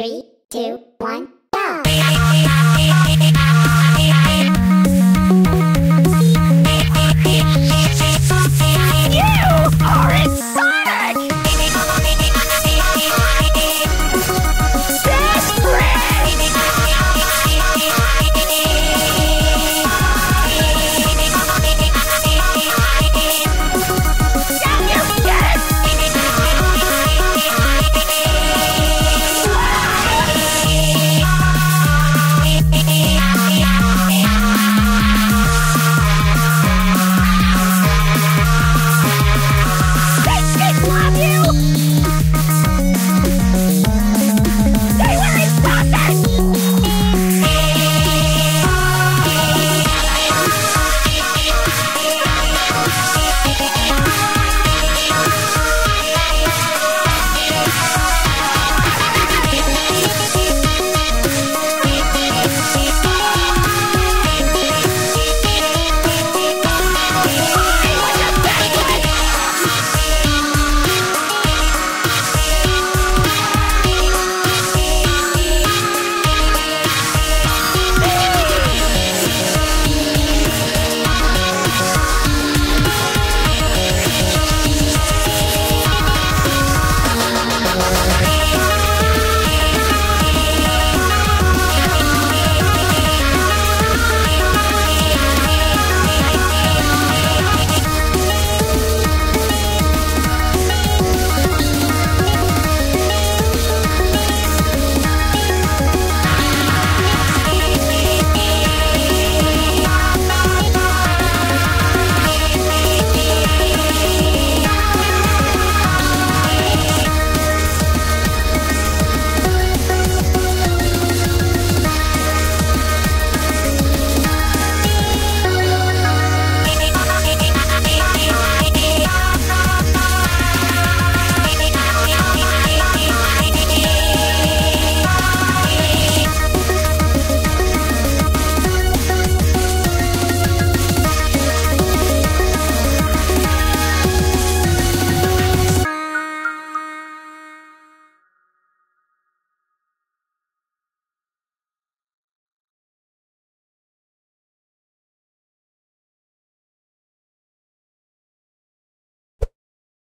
Three, two, one.